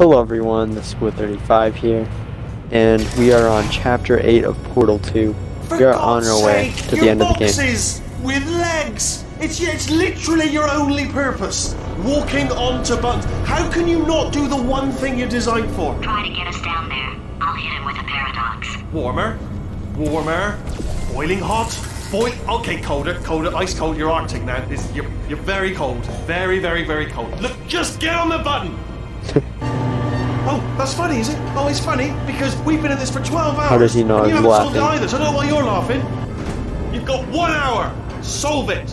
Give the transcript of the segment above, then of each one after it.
Hello everyone, the Squid 35 here, and we are on Chapter 8 of Portal 2. For we are God's on our way sake, to the end of the game. boxes with legs. It's it's literally your only purpose. Walking onto buttons. How can you not do the one thing you're designed for? Try to get us down there. I'll hit him with a paradox. Warmer, warmer, boiling hot, boy. Okay, colder, colder, ice cold. You're Arctic now. It's, you're you're very cold, very very very cold. Look, just get on the button. oh, that's funny, is it? Oh, it's funny because we've been in this for 12 hours. How does he know and you I'm haven't solved it laughing? either, so I don't know why you're laughing. You've got one hour. Solve it.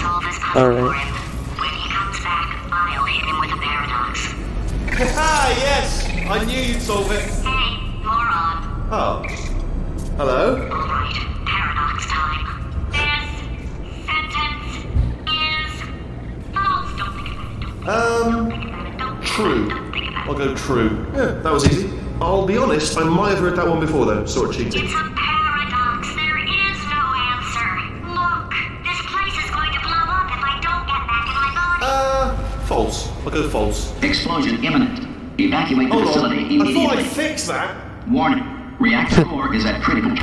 Solve his puzzle All for right. him. When he comes back, I'll hit him with a paradox. Ah, yes! I knew you'd solve it. Hey, moron. Oh. Hello? Right, paradox time. This sentence is false. Don't think about it. Don't Um, think about it. Don't true. Don't think about I'll go true. Yeah, that was easy. I'll be honest, I might have heard that one before though, sort of cheating. It's a paradox. There is no answer. Look, this place is going to blow up if I don't get back in my body. Uh, false. I'll go false. Explosion imminent. Evacuate the Hold facility on. I thought. I'd fix that. Warning. Reactor core is at critical.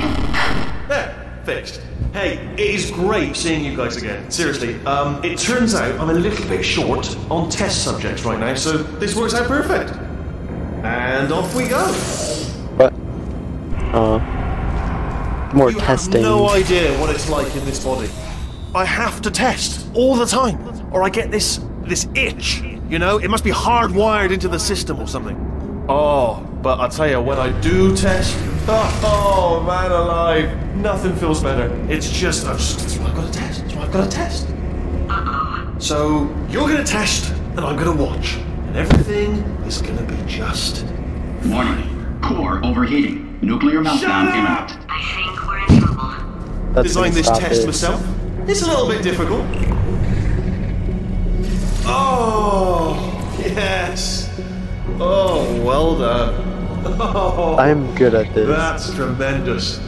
There, fixed. Hey, it is great seeing you guys again. Seriously, um, it turns out I'm a little bit short on test subjects right now, so this works out perfect. And off we go. But, uh, more You testing. have no idea what it's like in this body. I have to test all the time, or I get this this itch. You know, it must be hardwired into the system or something. Oh, but I tell you, when I do test, oh man alive, nothing feels better. It's just, I've, just that's what I've got to test. That's what I've got to test. Uh-uh. So you're gonna test, and I'm gonna watch, and everything is gonna be just. Warning. Core overheating. Nuclear meltdown Shut up! imminent. I think we're in trouble. That's design this test it. myself. It's a little bit difficult. Oh, yes. Oh, well done. Oh, I'm good at this. that's tremendous.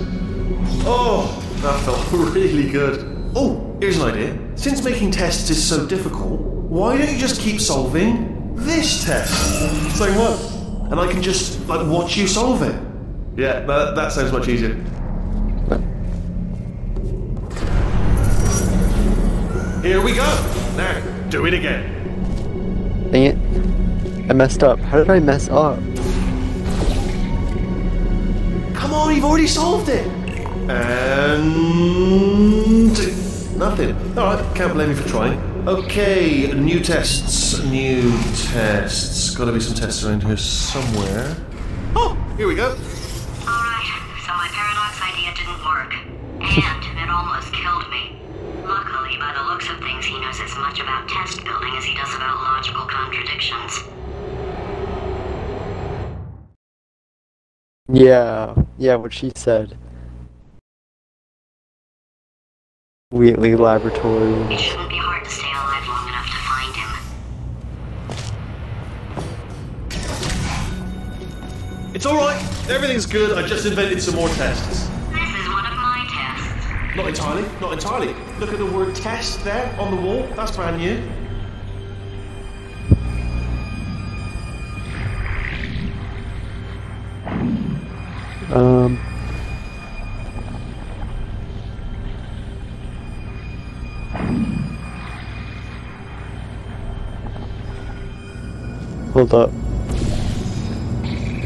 Oh, that felt really good. Oh, here's an idea. Since making tests is so difficult, why don't you just keep solving this test? Same what? And I can just, like, watch you solve it. Yeah, that, that sounds much easier. Here we go. Now, do it again. Dang it. I messed up. How did I mess up? Come on, you've already solved it. And nothing. All right, can't blame you for trying. Okay, new tests. New tests. Got to be some tests around here somewhere. Oh, here we go. Alright, so my paradox idea didn't work. And it almost killed me. Luckily, by the looks of things, he knows as much about test building as he does about logical contradictions. Yeah, yeah, what she said. Wheatley Laboratory. It shouldn't be hard to stay alive long enough to find him. It's all right. Everything's good. I just invented some more tests. This is one of my tests. Not entirely. Not entirely. Look at the word test there on the wall. That's brand new. Um. Hold up.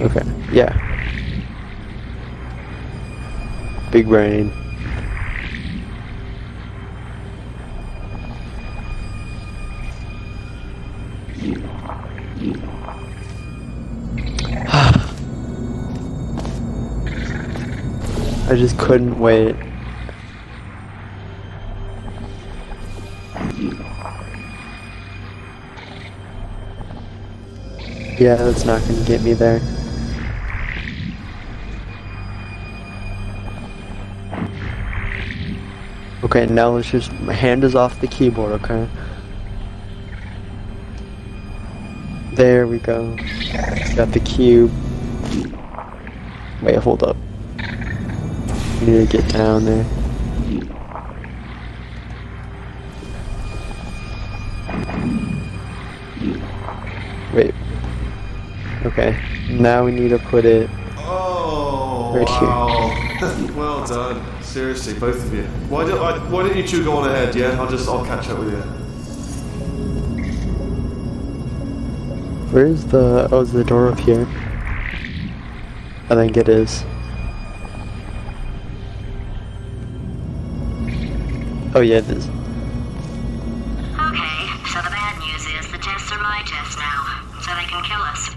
Okay, yeah. Big brain. I just couldn't wait. Yeah, that's not gonna get me there. Okay, now let's just, my hand is off the keyboard, okay? There we go. Got the cube. Wait, hold up. We need to get down there. Wait. Okay. Now we need to put it. Oh, Right wow. well done. Seriously, both of you. Why don't I, Why don't you two go on ahead? Yeah, I'll just I'll catch up with you. Where's the. Oh, is the door up here? I think it is. Oh, yeah, it is. Okay, so the bad news is the tests are my tests now, so they can kill us.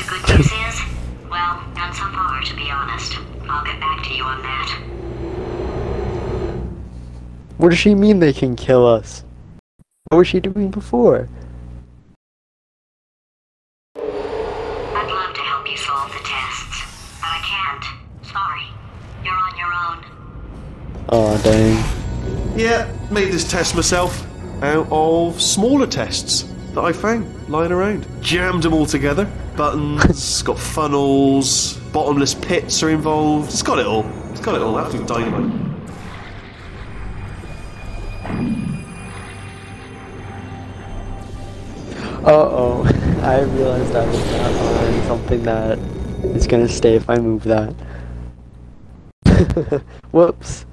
The good news is, well, none so far, to be honest. I'll get back to you on that. What does she mean they can kill us? What was she doing before? I'd love to help you solve the tests, but I can't. Sorry. You're on your own. Oh dang. Yeah, made this test myself out of smaller tests that I found lying around. Jammed them all together. Buttons, got funnels, bottomless pits are involved. It's got it all. It's got it all. Absolute dynamite. Uh oh. I realized I was not on something that is gonna stay if I move that. Whoops.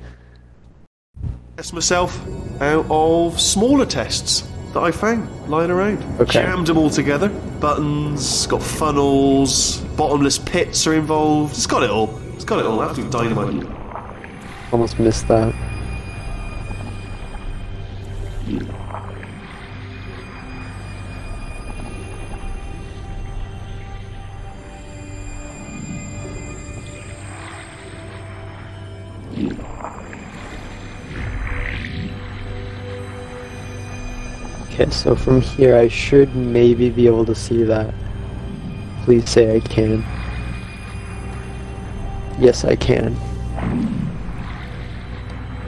Test myself out of smaller tests that I found lying around. Okay. Jammed them all together. Buttons, got funnels, bottomless pits are involved. It's got it all. It's got it all. Absolute dynamite. Almost missed that. So from here I should maybe be able to see that. Please say I can. Yes, I can.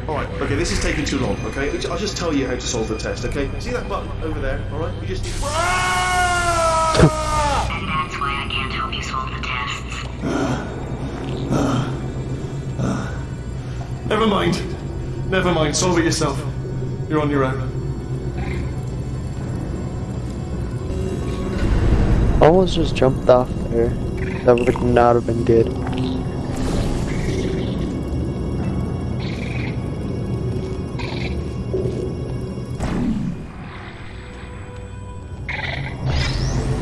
Alright, okay, this is taking too long, okay? I'll just tell you how to solve the test, okay? See that button over there, alright? You just. And that's why I can't help you solve the tests. Never mind. Never mind, solve it yourself. You're on your own. Almost just jumped off there. That would not have been good.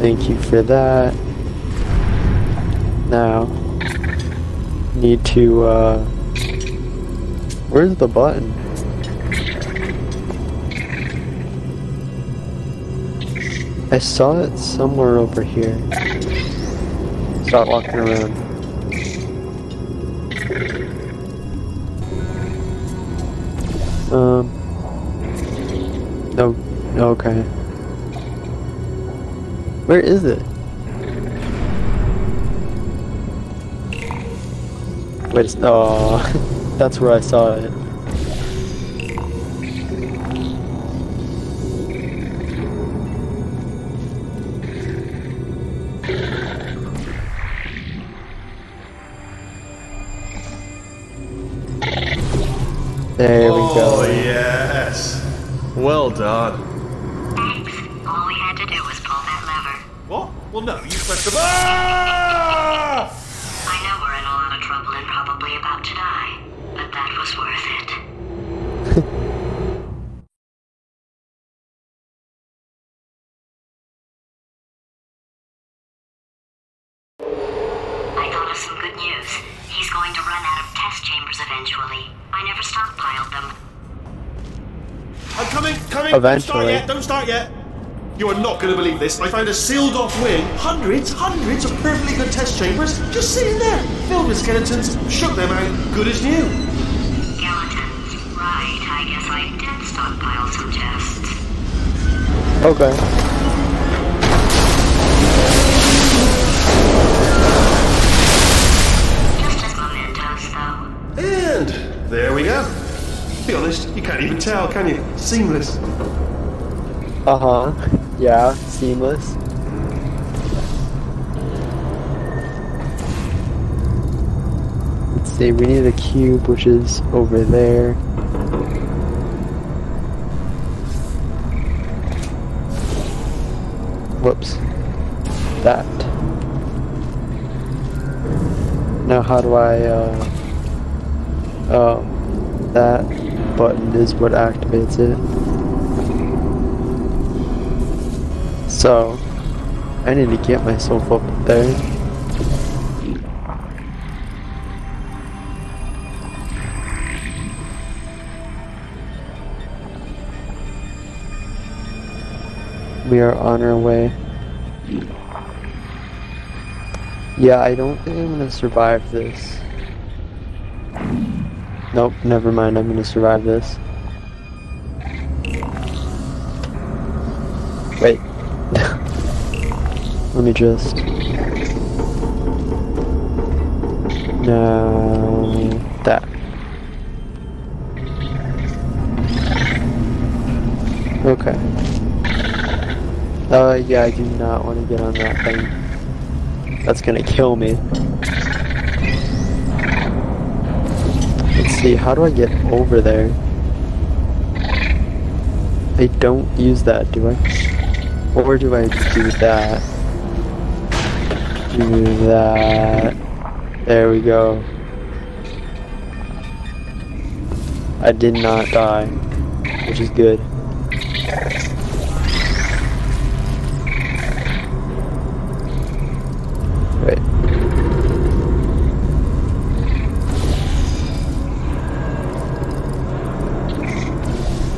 Thank you for that. Now, need to, uh, where's the button? I saw it somewhere over here. Start walking around. Um. No. Okay. Where is it? Wait. Oh, that's where I saw it. Done. Thanks. All we had to do was pull that lever. What? Well, no, you pressed the button. Coming, coming. Don't start yet. Don't start yet. You are not going to believe this. I found a sealed off wing. Hundreds, hundreds of perfectly good test chambers just sitting there, filled with skeletons. Shook them out, good as new. Skeletons. Right, I guess I did stockpile some tests. Okay. You can't even tell, can you? Seamless. Uh huh. Yeah, seamless. Let's see, we need a cube, which is over there. Whoops. That. Now how do I, uh... Oh. That button is what activates it. So, I need to get myself up there. We are on our way. Yeah, I don't think I'm gonna survive this. Nope, never mind, I'm gonna survive this. Wait. Let me just... No... That. Okay. Uh, yeah, I do not want to get on that thing. That's gonna kill me. See, how do I get over there? I don't use that, do I? Or do I do that? Do that. There we go. I did not die, which is good.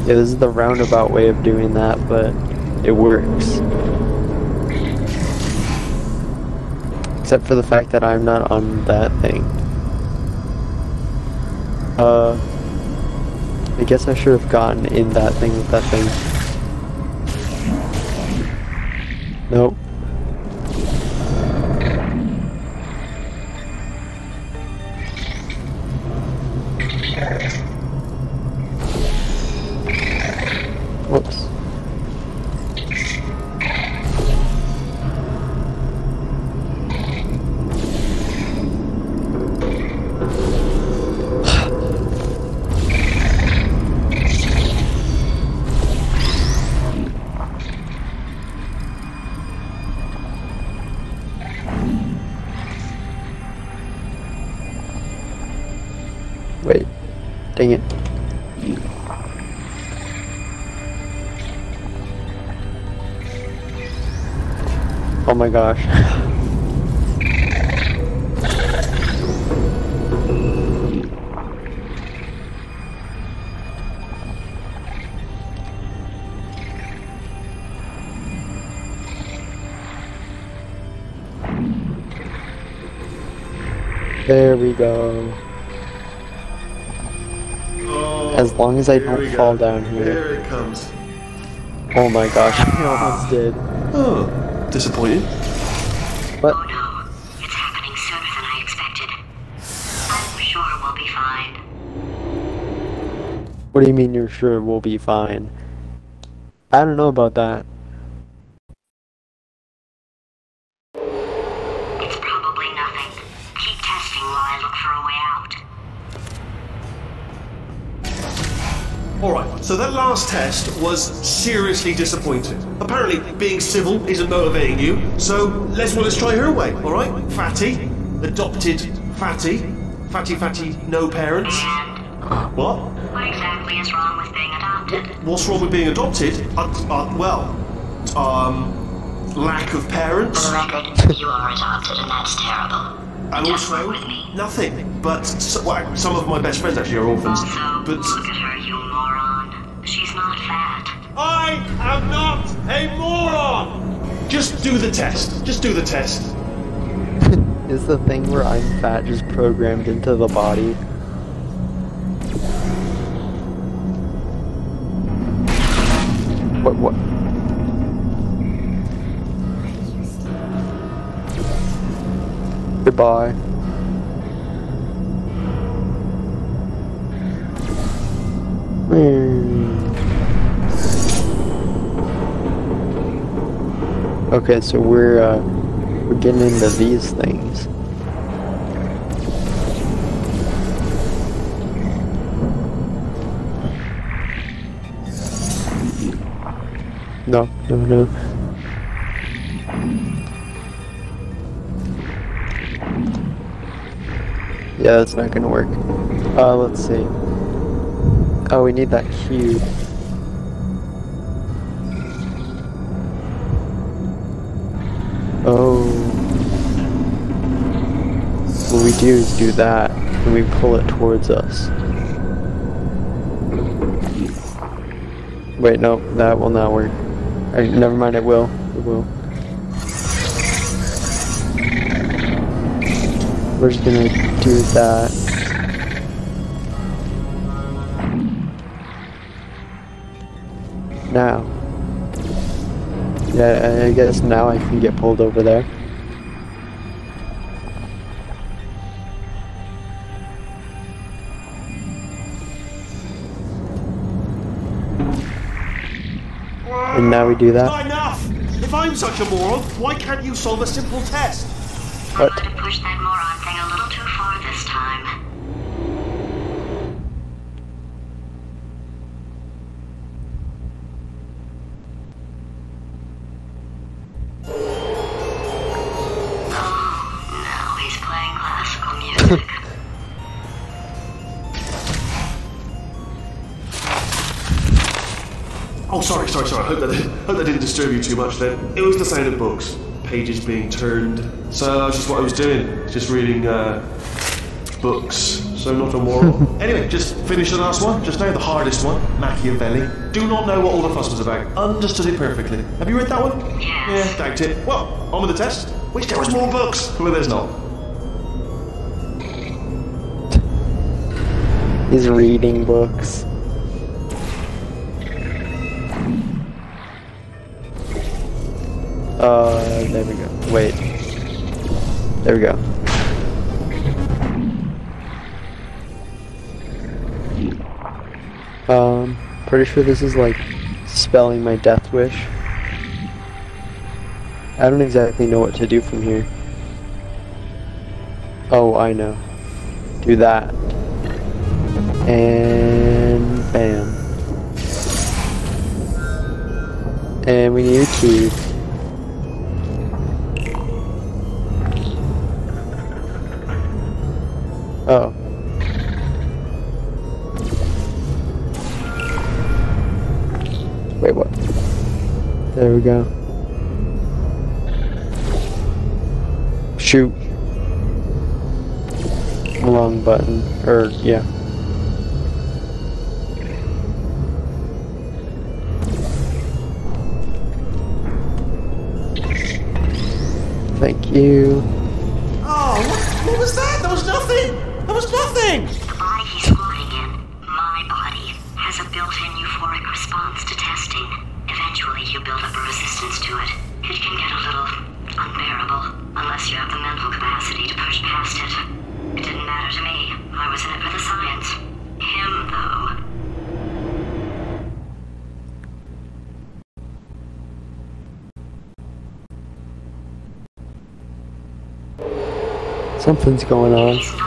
This is the roundabout way of doing that, but it works. Except for the fact that I'm not on that thing. Uh, I guess I should have gotten in that thing with that thing. Gosh. There we go. As long as I don't go. fall down here. Here it comes. Oh my gosh, I almost did. Oh, disappointed. But Oh no, it's happening sooner than I expected. I'm sure we'll be fine. what do you mean you're sure we'll be fine? I don't know about that. It's probably nothing. Keep testing while I look for a way out. Alright, so that last test was seriously disappointing. Apparently, being civil isn't motivating you, so let's well let's try her way, alright? Fatty, adopted Fatty, Fatty Fatty, no parents. And What? what exactly is wrong with being adopted? What's wrong with being adopted? Uh, uh, well, um, lack of parents, For the record, you are adopted and that's terrible. and Just also work with me. nothing. But s well, some of my best friends actually are orphans. Also, But look at her, you moron. She's not fat. I am not a moron. Just do the test. Just do the test. Is the thing where I'm fat just programmed into the body? What, what? Goodbye. Hmm. Okay, so we're uh, we're getting into these things. No, no, no. Yeah, that's not gonna work. Uh, let's see. Oh, we need that cube. Do is do that, and we pull it towards us. Wait, no, that will not work. Uh, never mind, it will. It will. We're just gonna do that. Now. Yeah, I guess now I can get pulled over there. And now we do that. Not enough! If I'm such a moron, why can't you solve a simple test? I What? Hope that, hope that didn't disturb you too much then. It was the sound of books, pages being turned. So that's just what I was doing, just reading uh, books. So not a moral. anyway, just finish the last one, just now, the hardest one, Machiavelli. Do not know what all the fuss was about. Understood it perfectly. Have you read that one? Yes. Yeah, doubt it. Well, on with the test. Wish there was more books. Well, there's not. He's reading books. Uh, there we go. Wait. There we go. Um, pretty sure this is like spelling my death wish. I don't exactly know what to do from here. Oh, I know. Do that. And bam. And we need a key. We go. Shoot. Long button. Or, yeah. Thank you. Oh, what, what was that? There was nothing! There was nothing! To it. It can get a little unbearable, unless you have the mental capacity to push past it. It didn't matter to me. I was in it for the science. Him, though. Something's going on.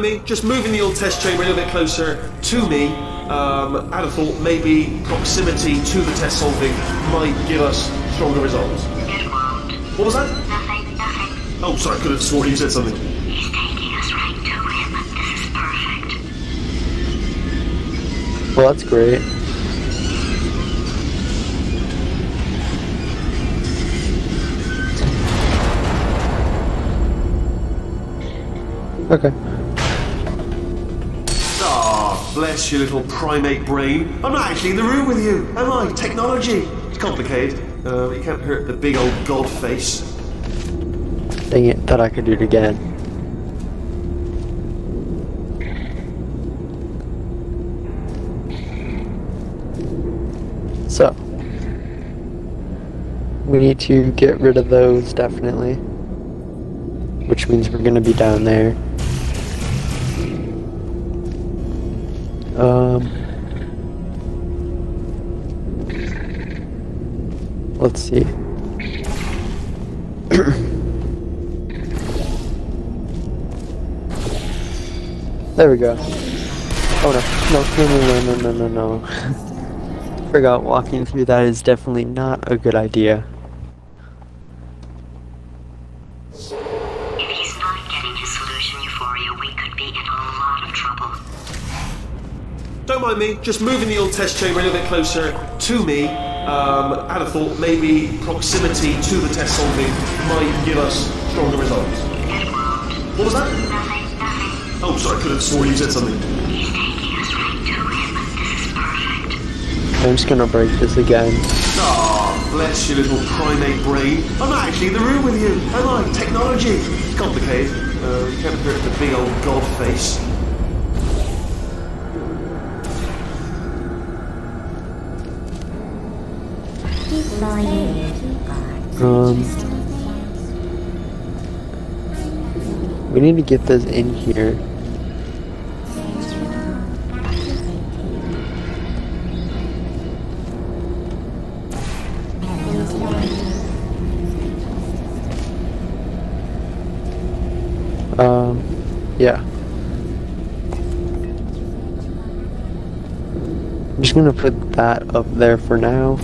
Me, just moving the old test chamber a little bit closer to me. Um, I'd have thought maybe proximity to the test solving might give us stronger results. What was that? Nothing, nothing. Oh, sorry, I could have sworn you said something. He's taking us right to him. This is perfect. Well, that's great. Okay. Bless your little primate brain. I'm not actually in the room with you, am I? Technology. It's complicated. Uh, you can't hurt the big old god face. Dang it, thought I could do it again. So, we need to get rid of those definitely, which means we're gonna be down there. Let's see. There we go. Oh no, no, no, no, no, no, no, no. Forgot walking through that is definitely not a good idea. If he's not getting his solution, Euphoria, we could be in a lot of trouble. Don't mind me, just moving the old test chamber a little bit closer to me. Um, I'd have thought maybe proximity to the test solving might give us stronger results. What was that? Nothing, nothing. Oh, sorry, I could have sworn you said something. He's taking us right to him. This is perfect. I'm just gonna break this again. Ah, bless your little primate brain. I'm not actually in the room with you, am I? Technology. It's complicated. Uh, you can't hurt the big old god face. Um, we need to get this in here. Um, yeah. I'm just gonna put that up there for now.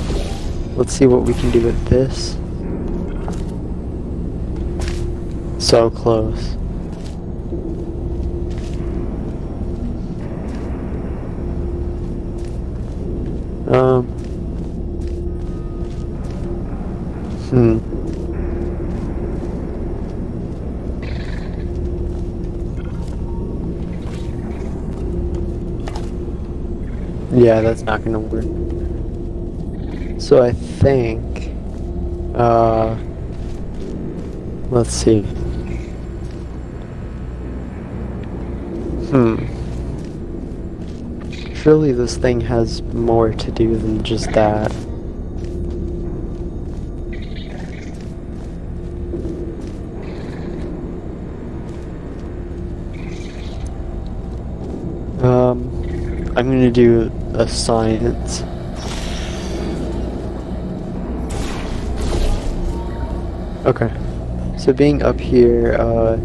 Let's see what we can do with this. So close. Um. Hmm. Yeah, that's not gonna work. So I think, uh, let's see. Hmm. Surely this thing has more to do than just that. Um, I'm gonna do a science. Okay. So being up here, uh...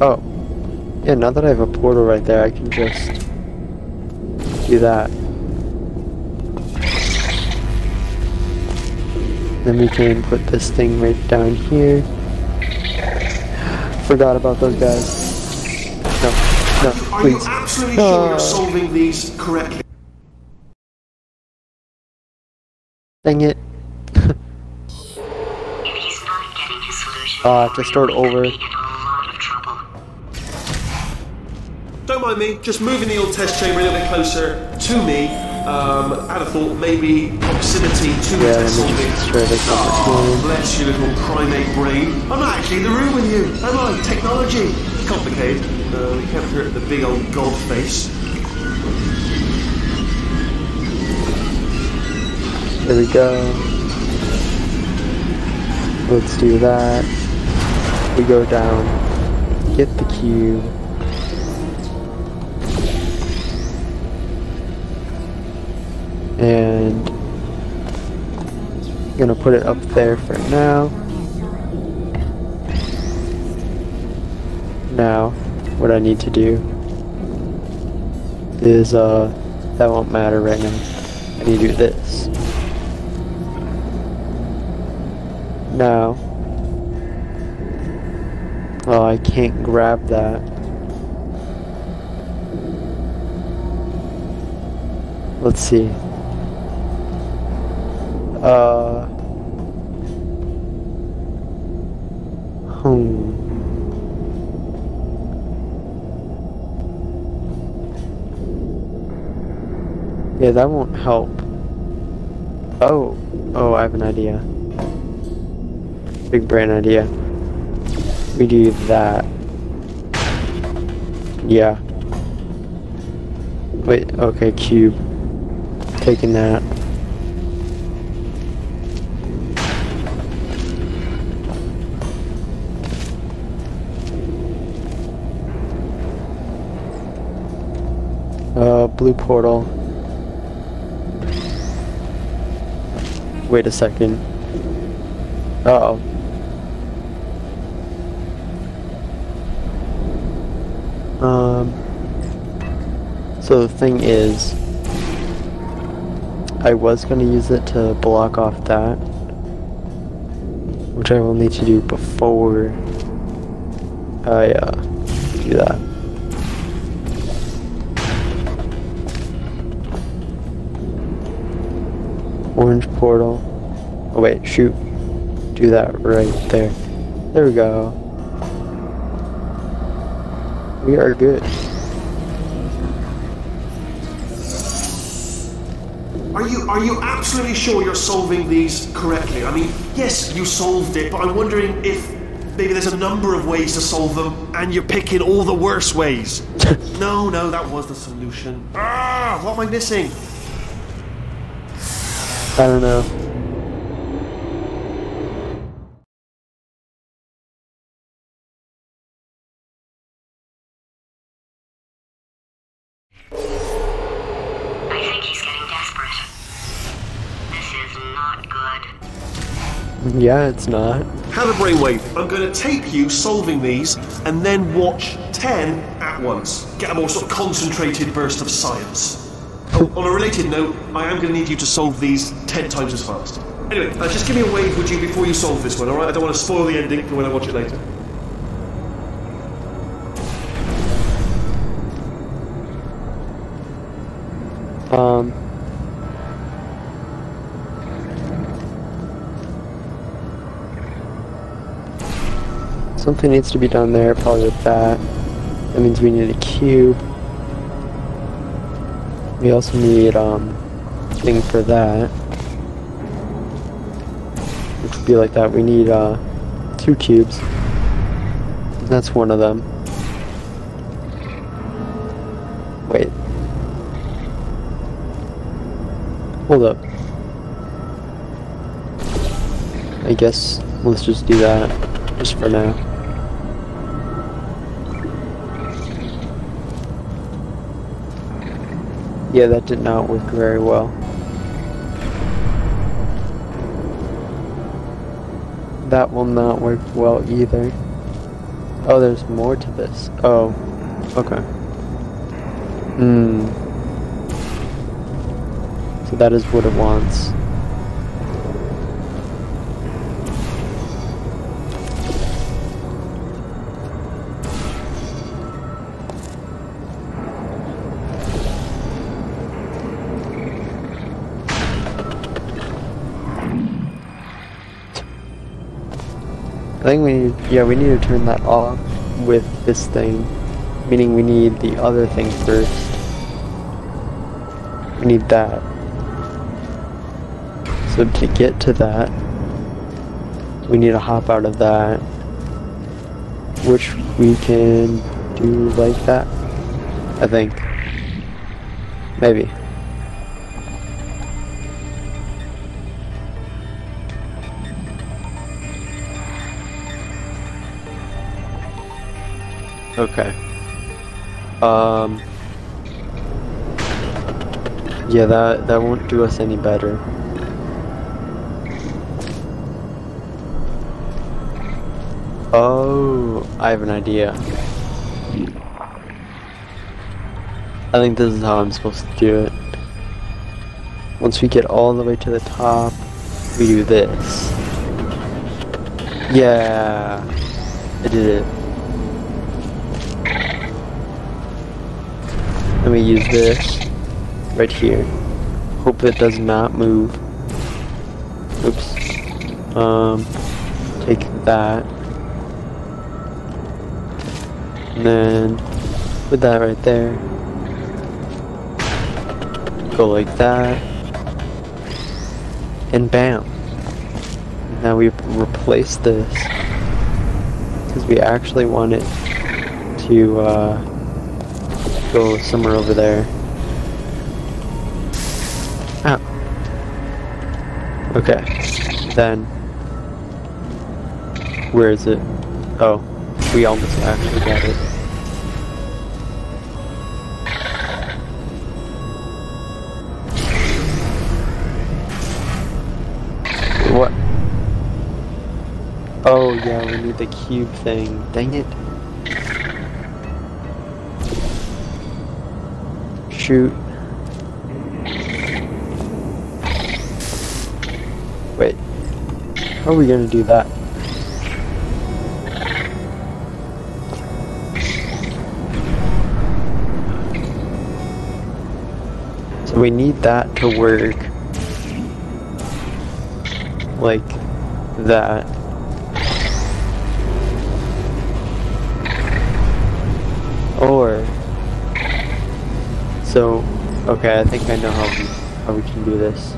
Oh. Yeah, now that I have a portal right there, I can just do that. Then we can put this thing right down here. Forgot about those guys. No, no, please. Are you please. absolutely sure Uh. you're solving these correctly? Dang it. If he's not getting his solution, Oh, I have to start over. we could be in a lot of trouble. Don't mind me, just moving the old test chamber a little bit closer to me. Um, I'd thought maybe proximity to the Yeah, test let me solving. just try this Ah, one more time. bless your little primate brain. I'm not actually in the room with you, am I? Technology. It's complicated. Uh, you can't hurt the big old gold face. There we go. Let's do that. We go down. Get the cube. And I'm gonna put it up there for now. Now, what I need to do is uh that won't matter right now. I need to do this. Now. Oh, I can't grab that. Let's see. Uh. Hmm. Yeah, that won't help. Oh. Oh, I have an idea. Big brain idea. We do that. Yeah. Wait, okay, cube. Taking that. Uh, blue portal. Wait a second. Uh oh. Um. So the thing is, I was gonna use it to block off that, which I will need to do before I uh, do that. Orange portal. Oh wait, shoot. Do that right there. There we go. We are good. Are you are you absolutely sure you're solving these correctly? I mean, yes, you solved it, but I'm wondering if maybe there's a number of ways to solve them, and you're picking all the worst ways. no, no, that was the solution. Ah, what am I missing? I don't know. Yeah, it's not. Have a brainwave. I'm going to tape you solving these, and then watch ten at once. Get a more sort of concentrated burst of science. Oh, on a related note, I am going to need you to solve these ten times as fast. Anyway, uh, just give me a wave, would you, before you solve this one, alright? I don't want to spoil the ending for when I watch it later. Something needs to be done there, probably with that. That means we need a cube. We also need, um, thing for that. Which would be like that. We need, uh, two cubes. That's one of them. Wait. Hold up. I guess let's just do that, just for now. Yeah, that did not work very well. That will not work well either. Oh, there's more to this. Oh, okay. Hmm. So that is what it wants. Yeah, we need to turn that off with this thing. Meaning we need the other thing first. We need that. So to get to that, we need to hop out of that, which we can do like that, I think. Maybe. Okay. Um. Yeah, that that won't do us any better. Oh, I have an idea. I think this is how I'm supposed to do it. Once we get all the way to the top, we do this. Yeah, I did it. We use this right here. Hope it does not move. Oops. Um, take that. And then put that right there. Go like that. And bam. Now we've replaced this. Because we actually want it to uh, go somewhere over there. Ah. Okay. Then. Where is it? Oh. We almost actually got it. What? Oh yeah, we need the cube thing. Dang it. Shoot. Wait. How are we gonna do that? So we need that to work. Like that. So okay, I think I know how we how we can do this.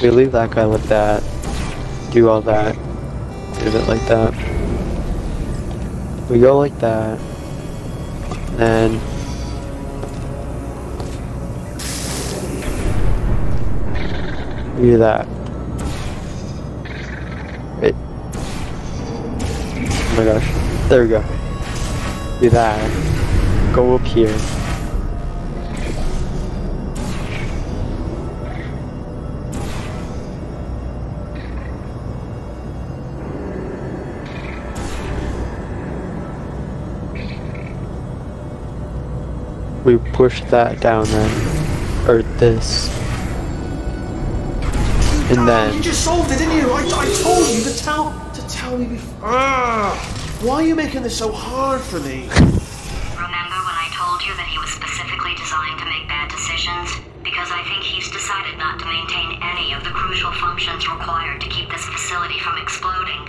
We leave that guy like that, do all that, do it like that. We go like that, then we do that. Wait. Oh my gosh. There we go. Do that. Go up here. Push that down then. Or this. And You then You just solved it, didn't you? I, I told you to tell to tell me before. Ah, why are you making this so hard for me? Remember when I told you that he was specifically designed to make bad decisions? Because I think he's decided not to maintain any of the crucial functions required to keep this facility from exploding.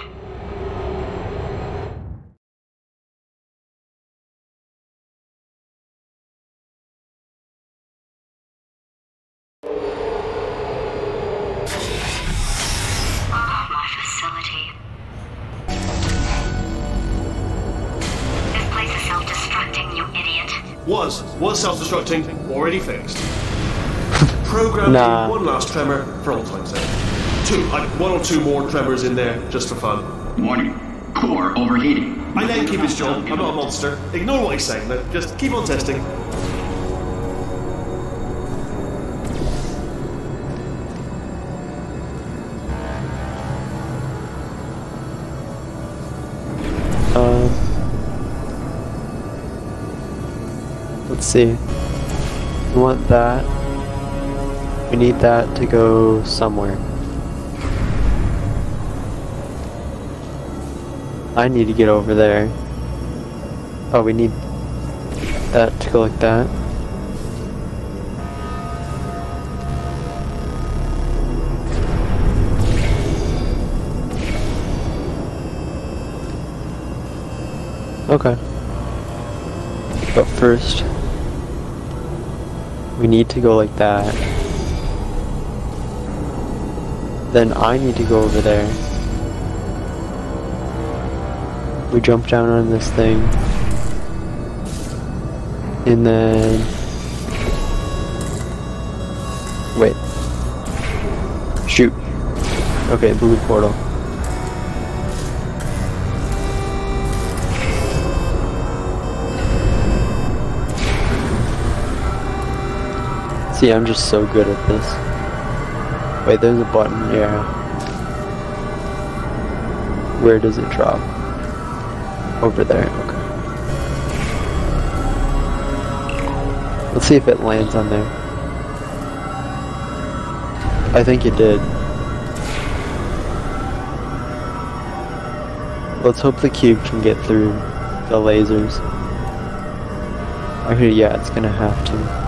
Was was self-destructing, already fixed. Programmed Nah. one last tremor for old time's sake. Two, like one or two more tremors in there just for fun. Warning. Core overheating. I let him keep his job. I'm not a monster. Ignore what he's saying. Then just keep on testing. See. We want that. We need that to go somewhere. I need to get over there. Oh, we need that to go like that. Okay. But first, we need to go like that. Then I need to go over there. We jump down on this thing. And then... Wait. Shoot. Okay, blue portal. See, I'm just so good at this. Wait, there's a button, yeah. Where does it drop? Over there, okay. Let's see if it lands on there. I think it did. Let's hope the cube can get through the lasers. Okay, yeah, it's gonna have to.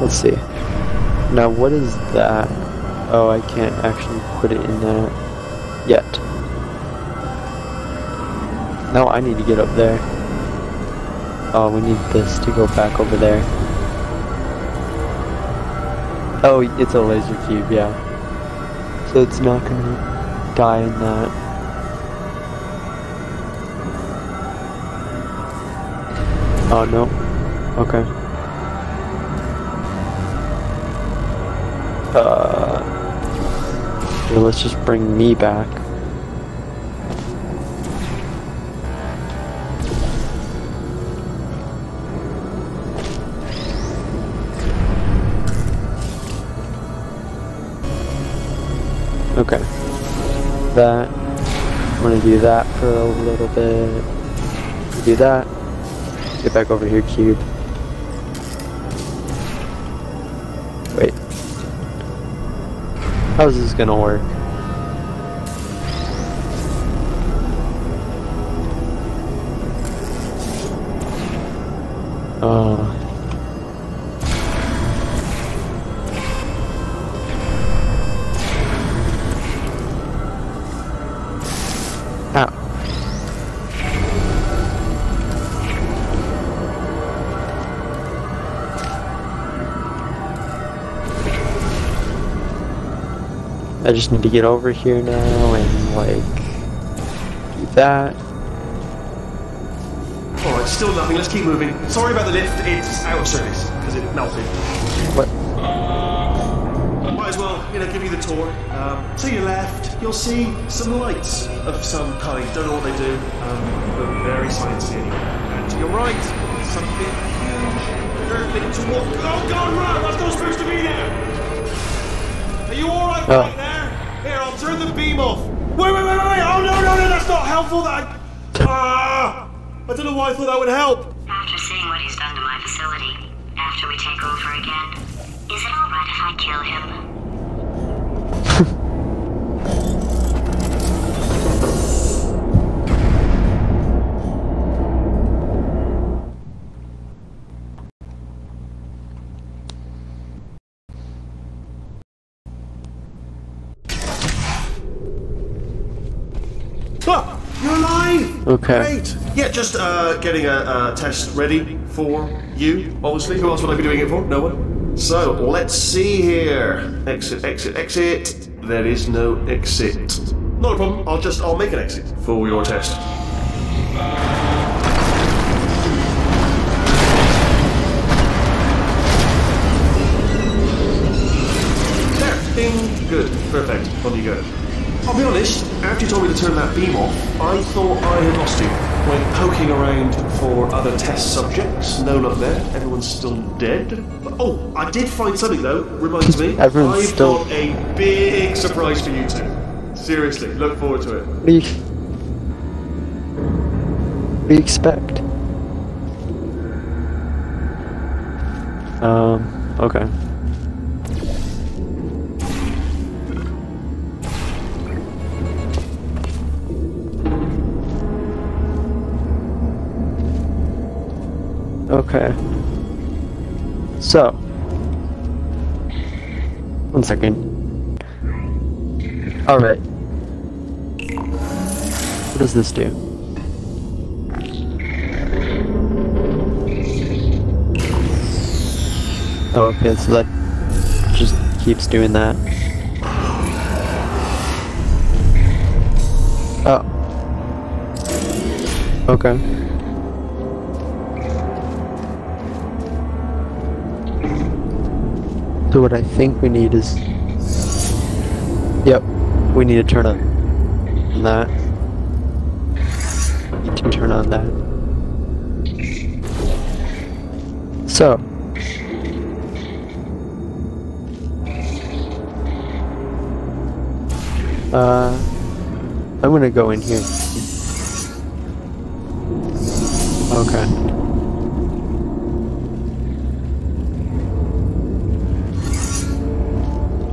Let's see. Now, what is that? Oh, I can't actually put it in that yet. Now I need to get up there. Oh, we need this to go back over there. Oh, it's a laser cube, yeah. So it's not gonna die in that. Oh, no. Okay. Uh, here, let's just bring me back. Okay. That. I'm gonna do that for a little bit. Do that. Get back over here, cube. How's this gonna work? I just need to get over here now and like do that. Alright, still nothing. Let's keep moving. Sorry about the lift. It's out of service because it melted. What? Might as well, you know, give you the tour. Um, to your left, you'll see some lights of some kind. Don't know what they do, um, but very sciencey anyway. And to your right, something huge. Very big to walk. Oh God, run! That's not supposed to be there. Are you all right Oh. The beam off. Wait, wait, wait, wait! wait. Oh no, no, no! That's not helpful. That. Ah! I don't know why I thought that would help. After seeing what he's done to my facility, after we take over again, is it alright if I kill him? Okay. Great! Yeah, just uh, getting a, a test ready for you, obviously. Who else would I be doing it for? No one? So, let's see here. Exit, exit, exit. There is no exit. Not a problem. I'll just, I'll make an exit for your test. There. Good. Perfect. On you go. I'll be honest, after you told me to turn that beam off, I thought I had lost you. Went poking around for other test subjects. No luck there. Everyone's still dead. But, Oh, I did find something though. Reminds me. Everyone's I've still- got a big surprise for you two. Seriously, look forward to it. What do you What do you expect? Um, okay. Okay. So. One second. Alright. What does this do? Oh, okay, so that just keeps doing that. Oh. Okay. So what I think we need is... Yep, we need to turn on that. Need to turn on that. So. Uh, I'm gonna go in here. Okay.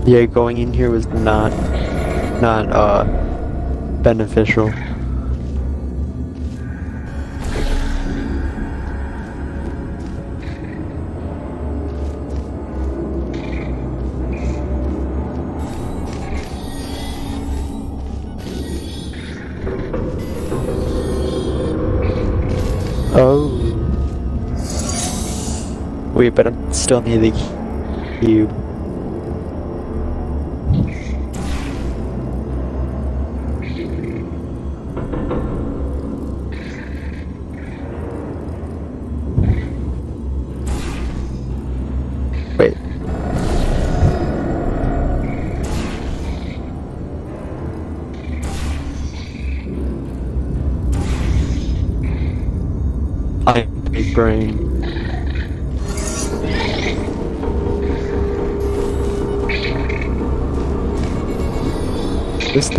Yeah, going in here was not, not, uh, beneficial. Oh. Wait, but I'm still need the cube.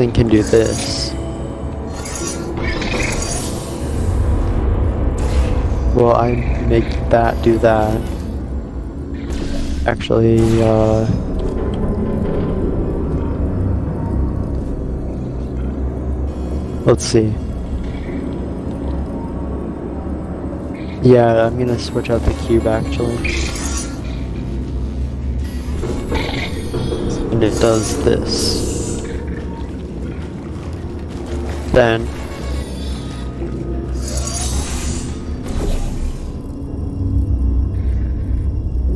can do this. Well, I make that do that. Actually, uh... Let's see. Yeah, I'm gonna switch out the cube actually. And it does this. Then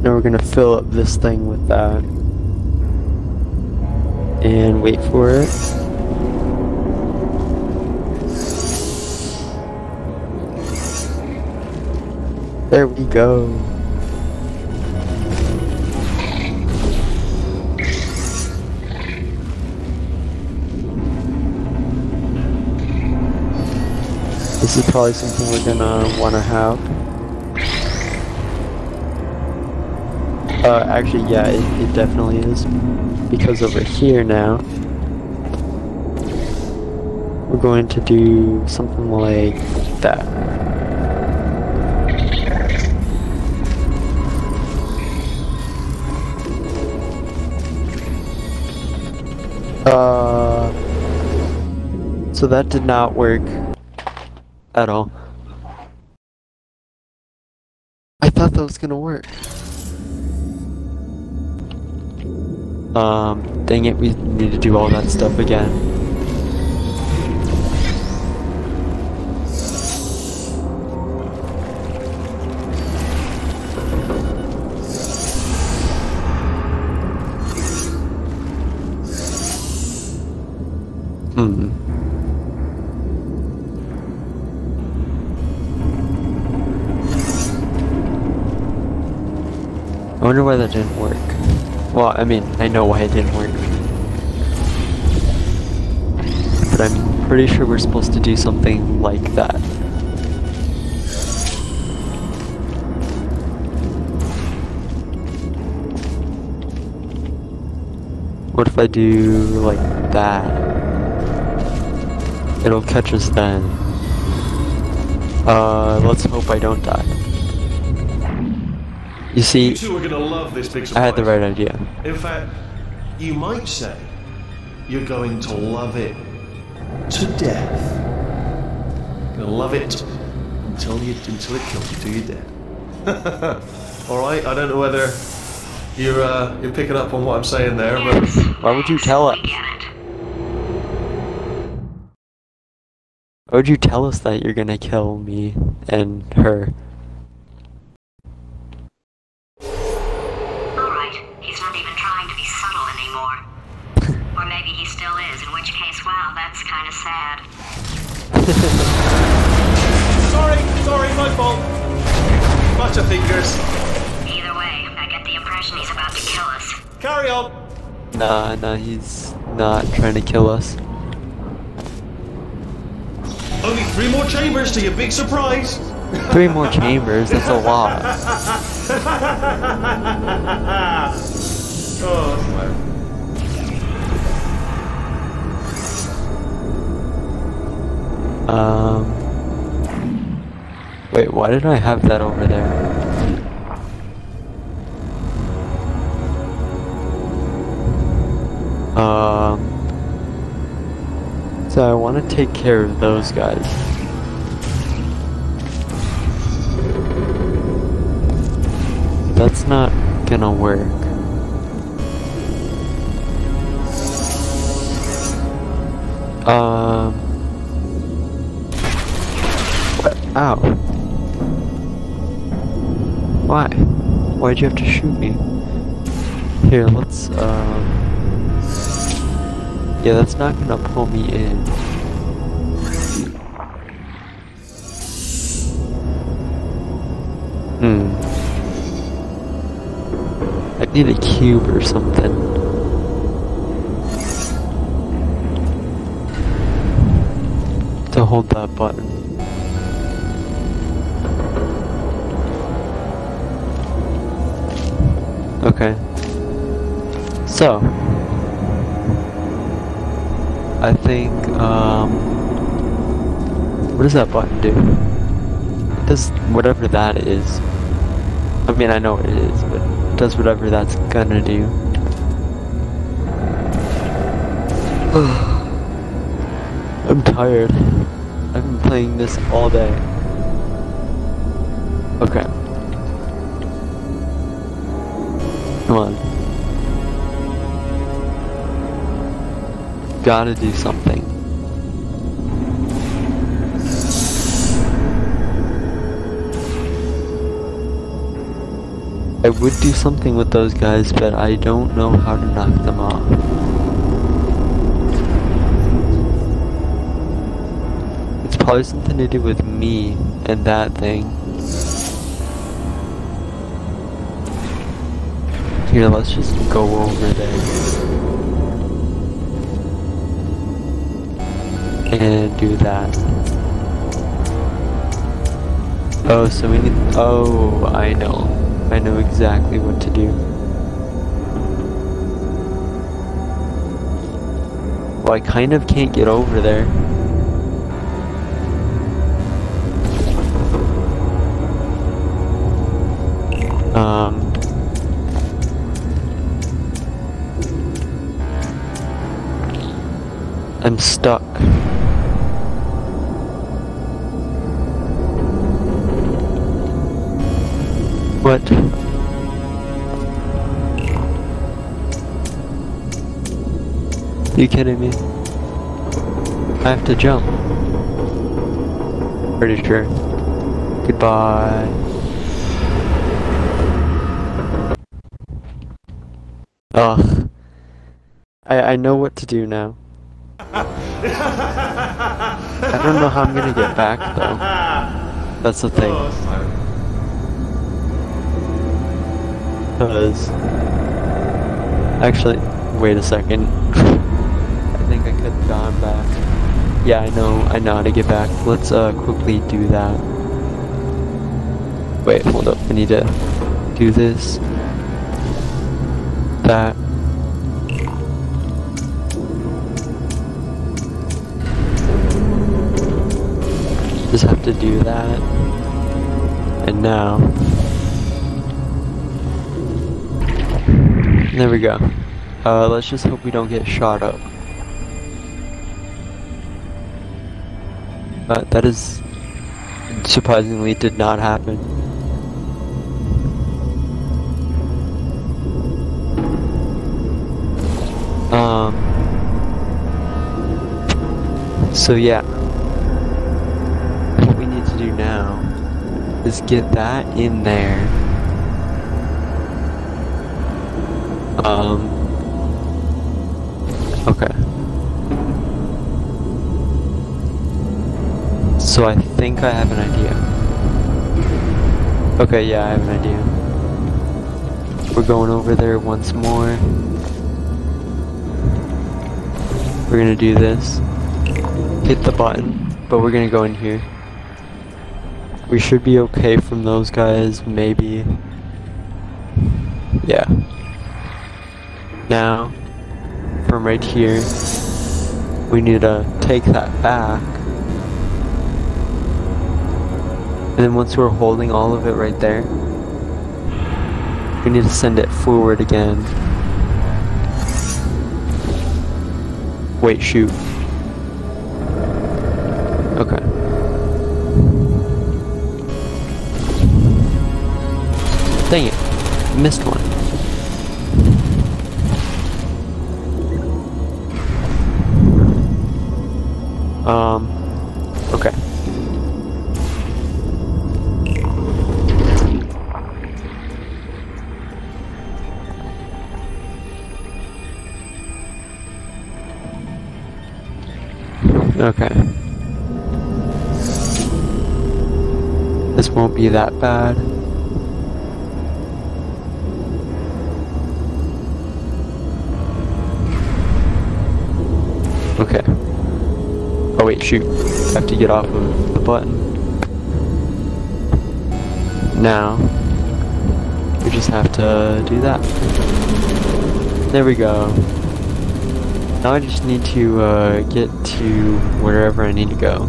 Now we're gonna fill up this thing with that. And wait for it. There we go. This is probably something we're gonna wanna have. Uh, actually, yeah, it, it definitely is. Because over here now, we're going to do something like that. Uh, so that did not work at all. I thought that was gonna work. Um, dang it, we need to do all that stuff again. Hmm. Wonder why that didn't work. Well, I mean, I know why it didn't work. But I'm pretty sure we're supposed to do something like that. What if I do like that? It'll catch us then. Uh, let's hope I don't die. You see, You two are gonna love this big I had the right idea. In fact, you might say you're going to love it to death. You're gonna love it until you until it kills you till you're dead. All right. I don't know whether you're uh, you're picking up on what I'm saying there, but Why would you tell us? We get it. Why would you tell us that you're gonna kill me and her? Carry on. Nah, nah, he's not trying to kill us. Only three more chambers to your big surprise. Three more chambers, that's a lot. Oh. Um. Wait, why did I have that over there? Want to take care of those guys. That's not gonna work. Um. What? Ow. Why? Why'd you have to shoot me? Here, let's, um... Yeah, that's not gonna pull me in. Hmm. I need a cube or something. To hold that button. Okay. So. I think, um. What does that button do? It does whatever that is. I mean, I know what it is, but it does whatever that's gonna do. I'm tired. I've been playing this all day. Okay. Come on. Gotta do something. I would do something with those guys, but I don't know how to knock them off. It's probably something to do with me and that thing. Here, let's just go over there. And do that. Oh, so we need. Oh, I know. I know exactly what to do. Well, I kind of can't get over there. Um. I'm stuck. What? You kidding me? I have to jump. Pretty sure. Goodbye. Oh. I I know what to do now. I don't know how I'm gonna get back though. That's the thing. Because actually, wait a second. I think I could have gone back. Yeah, I know. I know how to get back. Let's uh quickly do that. Wait, hold up. I need to do this. That. Just have to do that. And now. There we go. Uh, let's just hope we don't get shot up. But that is surprisingly did not happen. Um. So yeah. What we need to do now is get that in there. Um. Okay. So I think I have an idea. Okay, yeah, I have an idea. We're going over there once more. We're gonna do this. Hit the button, but we're gonna go in here. We should be okay from those guys, maybe. Now, from right here, we need to take that back. And then once we're holding all of it right there, we need to send it forward again. Wait, shoot. Okay. Dang it. Missed one. Won't be that bad. Okay. Oh wait, shoot. I have to get off of the button. Now, we just have to do that. There we go. Now I just need to uh, get to wherever I need to go.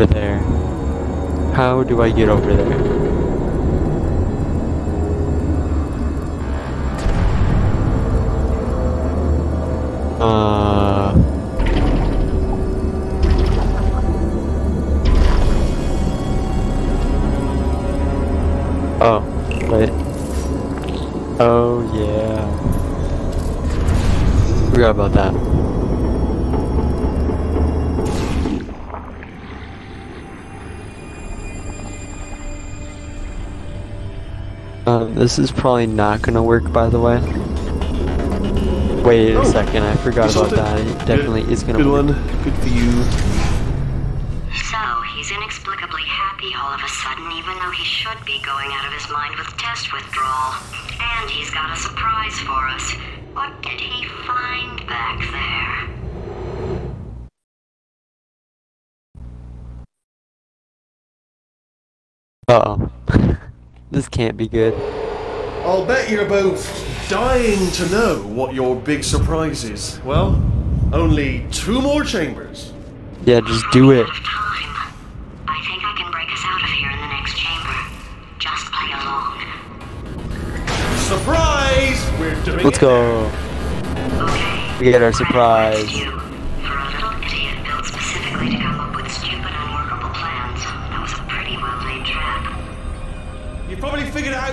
Over there. How do I get over there? Uh. Oh, wait. Oh, yeah. Forgot about that. This is probably not gonna work, by the way. Wait a Oh, second, I forgot about that. It definitely Good- is gonna Good work. Good one. Good for you. So, he's inexplicably happy all of a sudden, even though he should be going out of his mind with test withdrawal. And he's got a surprise for us. What did he find back there? Uh oh. this can't be good. I'll bet you're both dying to know what your big surprise is. Well, only two more chambers. Yeah, just do it. Out of time. I think I can break us out of here in the next chamber. Just play along. Surprise! We're doing Let's it. go. Okay. We get our Credit surprise.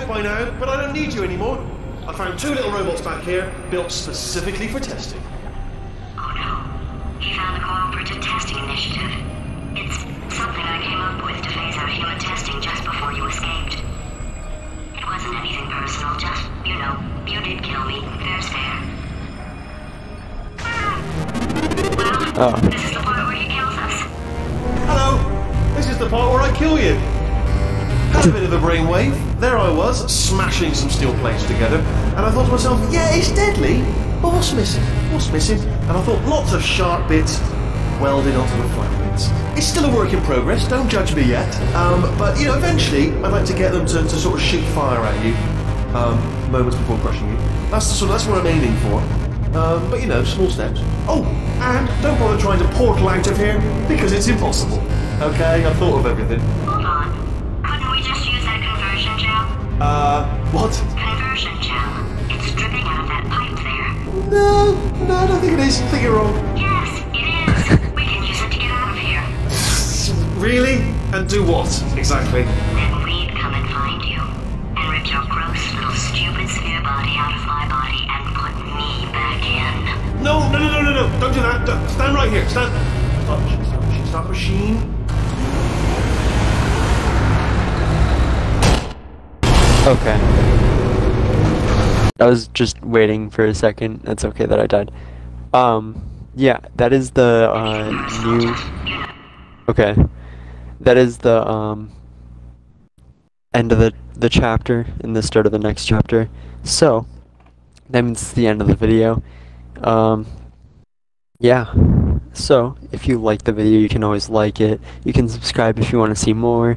By now, but I don't need you anymore. I found two little robots back here, built specifically for testing. Oh no. He found the Cooperative Testing Initiative. It's something I came up with to phase out human testing just before you escaped. It wasn't anything personal, just, you know, you did kill me. Fair's fair. Well, Oh. this is the part where he kills us. Hello! This is the part where I kill you. Had a bit of a brainwave. There I was, smashing some steel plates together, and I thought to myself, yeah, it's deadly, but what's missing? What's missing? And I thought lots of sharp bits welded onto the flat bits. It's still a work in progress, don't judge me yet. Um, but, you know, eventually I'd like to get them to, to sort of shoot fire at you um, moments before crushing you. That's, so that's what I'm aiming for. Um, but, you know, small steps. Oh, and don't bother trying to portal out of here, because it's impossible. Okay, I've thought of everything. Hold on. Couldn't we just use that conversion gel? Uh, what? Conversion gel. It's dripping out of that pipe there. No, no, I don't think it is. I think you're wrong. Yes, it is. we can use it to get out of here. Really? And do what, exactly? Then we'd come and find you. And rip your gross little stupid sphere body out of my body and put me back in. No, no, no, no, no, no. Don't do that. Don't- stand right here. Stand. Stop stop machine, stop machine. Okay. I was just waiting for a second. That's okay that I died. Um, yeah, that is the uh, new. Okay, that is the um end of the the chapter and the start of the next chapter. So that means it's the end of the video. Um, yeah. So if you like the video, you can always like it. You can subscribe if you want to see more.